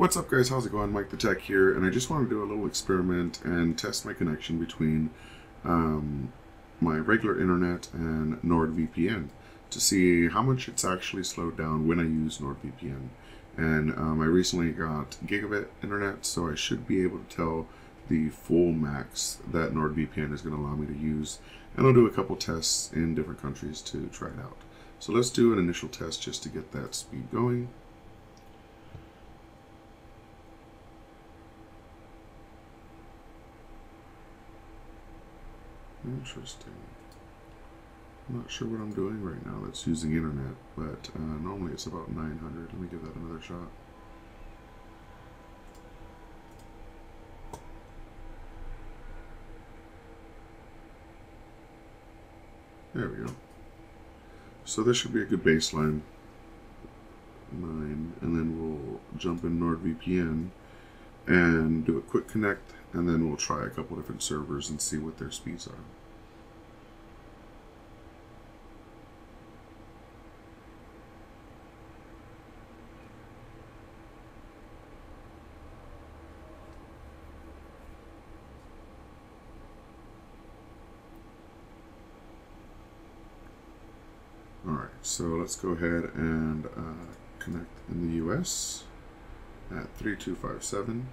What's up guys, how's it going? Mike the Tech here, and I just want to do a little experiment and test my connection between um, my regular internet and NordVPN to see how much it's actually slowed down when I use NordVPN. And um, I recently got gigabit internet, so I should be able to tell the full max that NordVPN is going to allow me to use. And I'll do a couple tests in different countries to try it out. So let's do an initial test just to get that speed going. Interesting. I'm not sure what I'm doing right now that's using internet, but uh, normally it's about 900. Let me give that another shot. There we go. So this should be a good baseline. 9, and then we'll jump in NordVPN and do a quick connect and then we'll try a couple different servers and see what their speeds are. Alright, so let's go ahead and uh, connect in the US at 3257.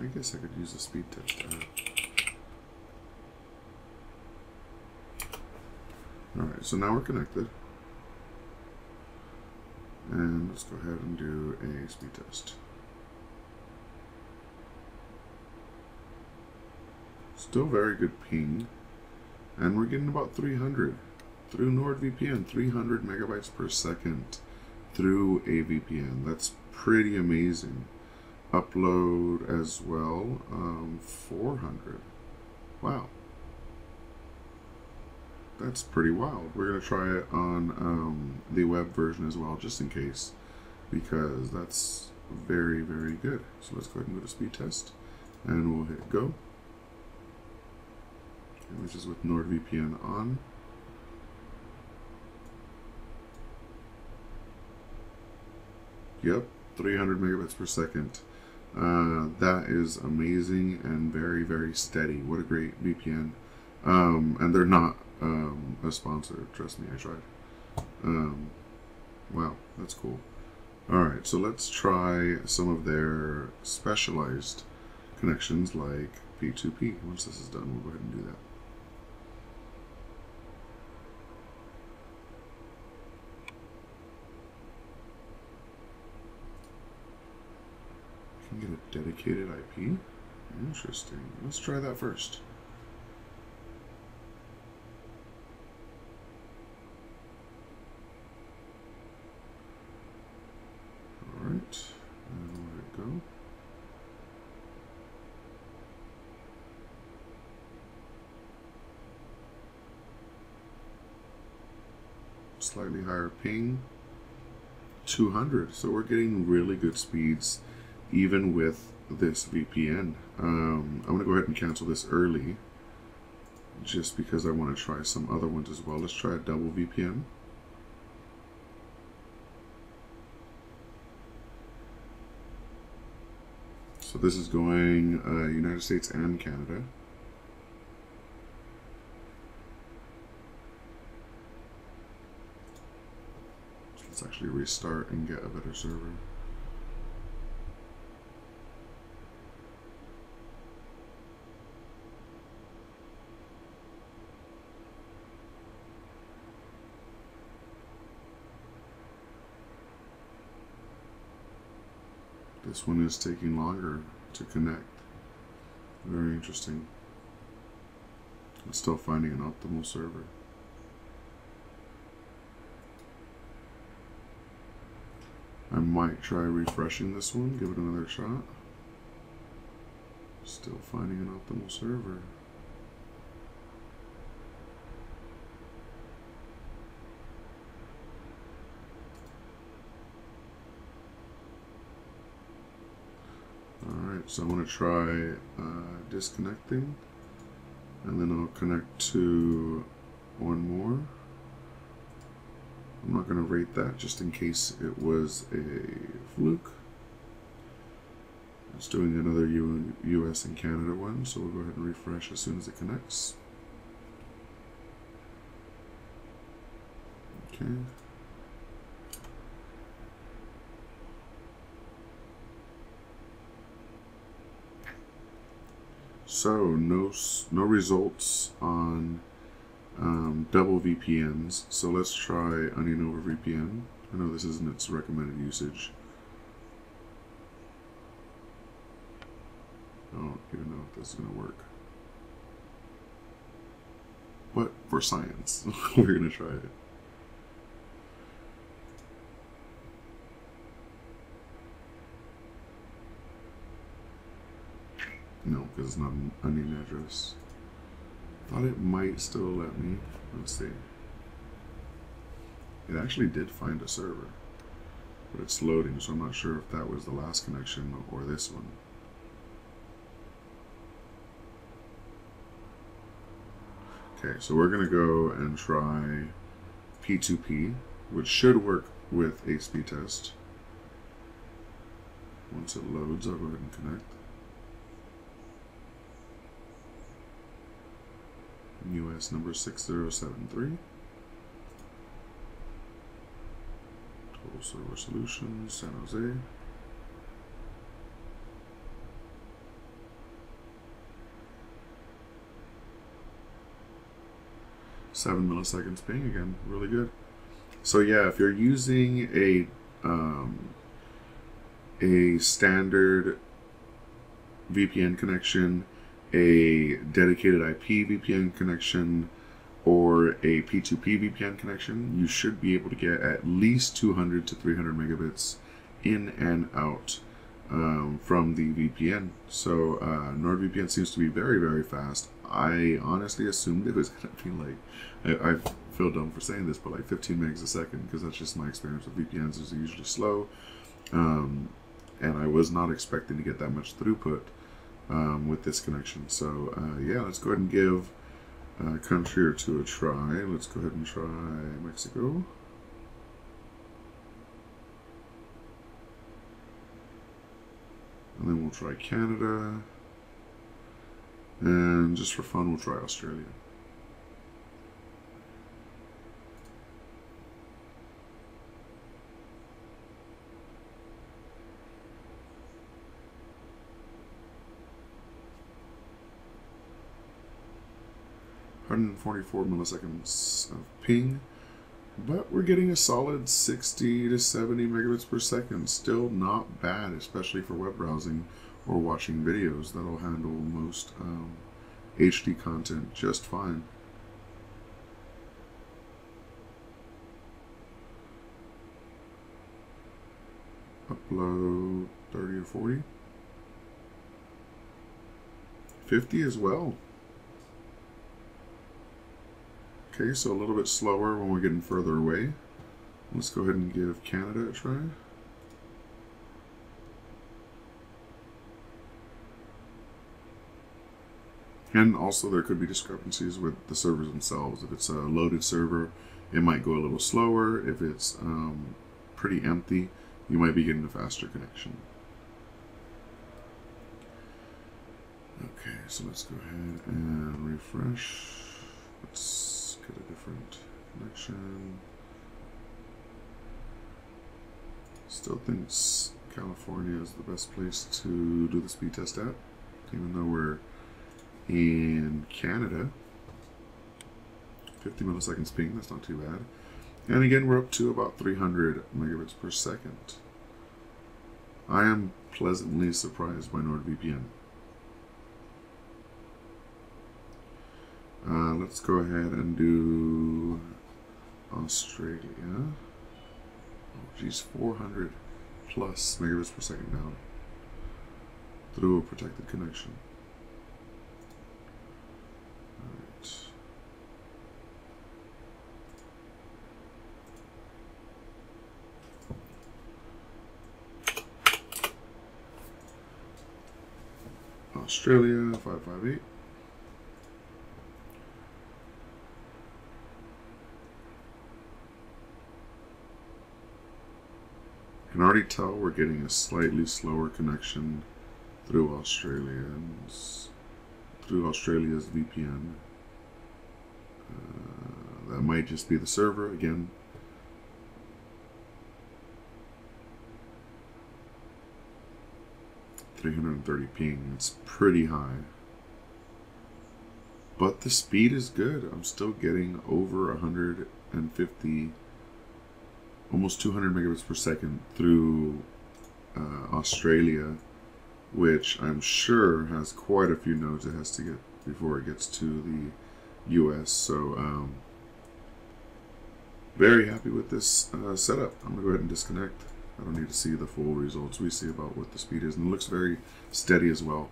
I guess I could use a speed test. Alright, so now we're connected. And let's go ahead and do a speed test. Still very good ping. And we're getting about 300 through NordVPN, 300 megabytes per second through a VPN. That's pretty amazing upload as well. Um, 400. Wow. That's pretty wild. We're going to try it on um, the web version as well, just in case, because that's very, very good. So let's go ahead and go to speed test, and we'll hit go. This is with NordVPN on. Yep, 300 megabits per second. Uh, that is amazing and very, very steady. What a great VPN. Um, and they're not um, a sponsor. Trust me, I tried. Um, wow, that's cool. Alright, so let's try some of their specialized connections like P2P. Once this is done, we'll go ahead and do that. Can get a dedicated IP. Interesting. Let's try that first. Alright, let it go. Slightly higher ping. 200. So we're getting really good speeds even with this VPN. Um, I'm going to go ahead and cancel this early just because I want to try some other ones as well. Let's try a double VPN. So this is going uh, United States and Canada. Let's actually restart and get a better server. This one is taking longer to connect. Very interesting. I'm still finding an optimal server. I might try refreshing this one, give it another shot. Still finding an optimal server. Alright, so I'm going to try uh, disconnecting And then I'll connect to one more. I'm not going to rate that just in case it was a fluke. It's doing another US and Canada one, so we'll go ahead and refresh as soon as it connects. Okay. So no no results on um, double VPNs. So let's try Onion over VPN. I know this isn't its recommended usage. I don't even know if this is going to work. But for science, we're going to try it. No, because it's not an onion address. Thought it might still let me. Let's see. It actually did find a server, but it's loading, so I'm not sure if that was the last connection or this one. Okay, so we're going to go and try P2P, which should work with a speed test. Once it loads, I'll go ahead and connect. US number 6073. Total Server Solutions, San Jose. Seven milliseconds ping again, really good. So yeah, if you're using a um, a standard VPN connection a dedicated IP VPN connection or a P2P VPN connection, you should be able to get at least 200 to 300 megabits in and out um, from the VPN. So uh, NordVPN seems to be very, very fast. I honestly assumed it was going to be like, I, I feel dumb for saying this, but like 15 megs a second because that's just my experience with VPNs is usually slow. Um, and I was not expecting to get that much throughput um, with this connection. So uh, yeah, let's go ahead and give a country or two a try. Let's go ahead and try Mexico. And then we'll try Canada. And just for fun, we'll try Australia. 144 milliseconds of ping, but we're getting a solid 60 to 70 megabits per second. Still not bad, especially for web browsing or watching videos. That'll handle most um, HD content just fine. Upload 30 or 40. 50 as well. Okay, so a little bit slower when we're getting further away. Let's go ahead and give Canada a try. And also there could be discrepancies with the servers themselves. If it's a loaded server, it might go a little slower. If it's um, pretty empty, you might be getting a faster connection. Okay, so let's go ahead and refresh. Let's get a different connection. Still thinks California is the best place to do the speed test at, even though we're in Canada. 50 milliseconds ping, that's not too bad. And again, we're up to about 300 megabits per second. I am pleasantly surprised by NordVPN. Uh, let's go ahead and do Australia. Oh, geez, 400 plus megabits per second down through a protected connection. Australia 558. Can already tell we're getting a slightly slower connection through Australians, through Australia's VPN. Uh, that might just be the server again. Three hundred and thirty ping. It's pretty high. But the speed is good. I'm still getting over 150, almost 200 megabits per second through uh, Australia, which I'm sure has quite a few nodes it has to get before it gets to the US. So, um, very happy with this uh, setup. I'm gonna go ahead and disconnect. I don't need to see the full results. We see about what the speed is, and it looks very steady as well.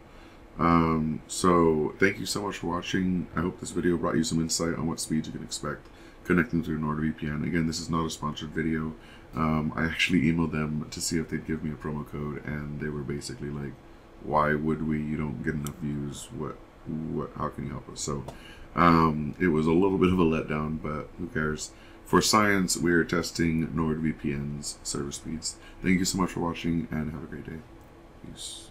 Um, so thank you so much for watching. I hope this video brought you some insight on what speeds you can expect connecting through NordVPN. Again, this is not a sponsored video. Um, I actually emailed them to see if they'd give me a promo code, and they were basically like, "Why would we? You don't get enough views. What? What? How can you help us?" So um, it was a little bit of a letdown, but who cares? For science, we are testing NordVPN's server speeds. Thank you so much for watching, and have a great day. Peace.